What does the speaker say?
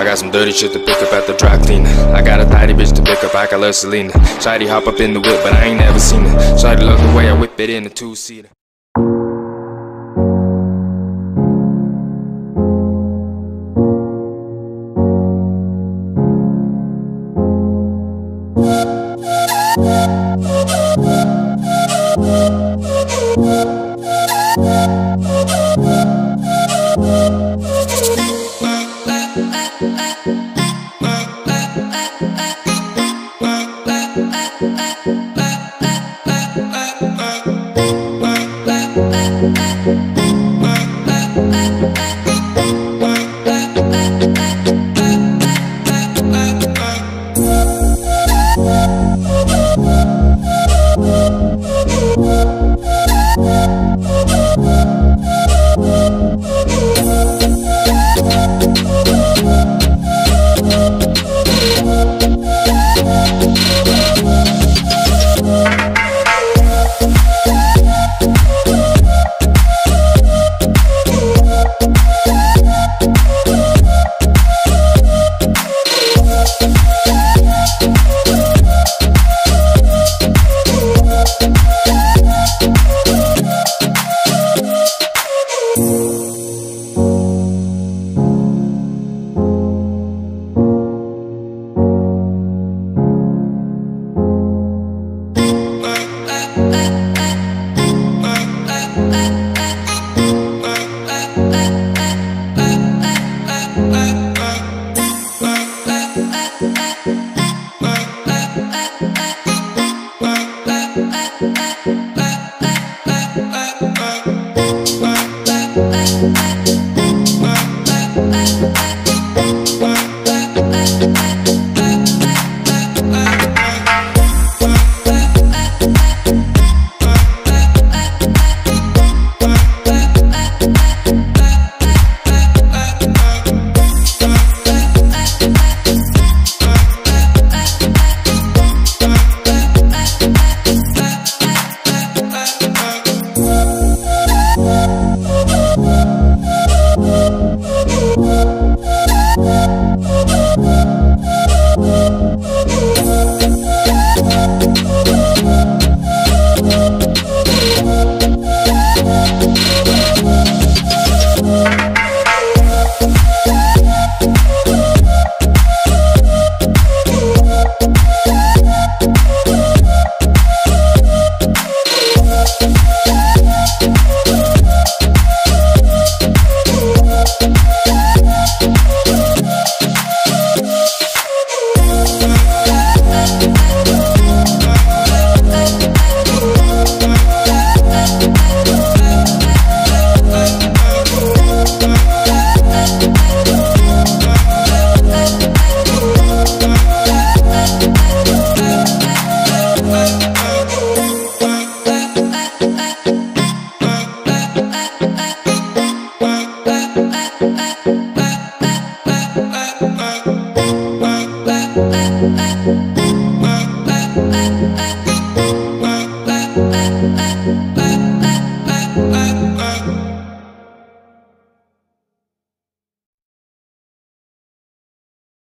I got some dirty shit to pick up at the dry cleaner. I got a tidy bitch to pick up, I got love Selena. Shady hop up in the whip, but I ain't never seen her. Shady love the way I whip it in a two seater. Bye.